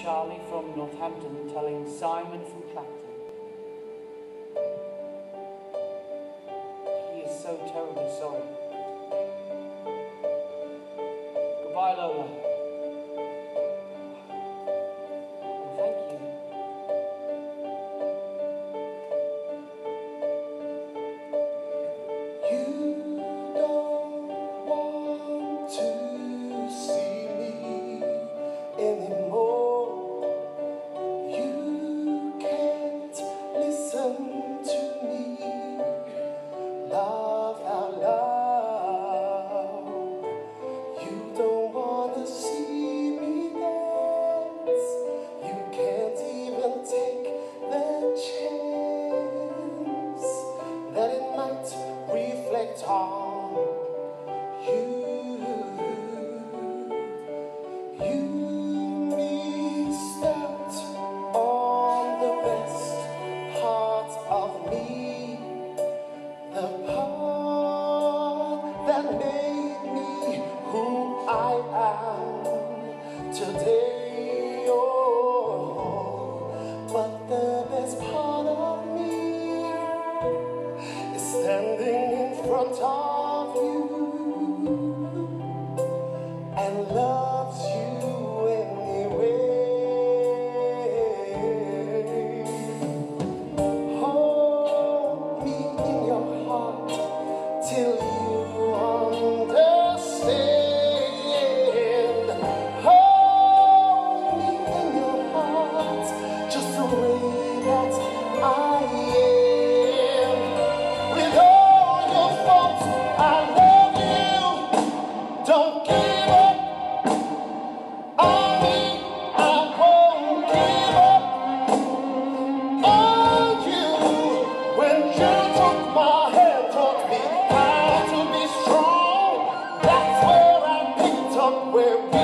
Charlie from Northampton telling Simon from Clacton. He is so terribly sorry. Goodbye, Lola. front of you and loves you. where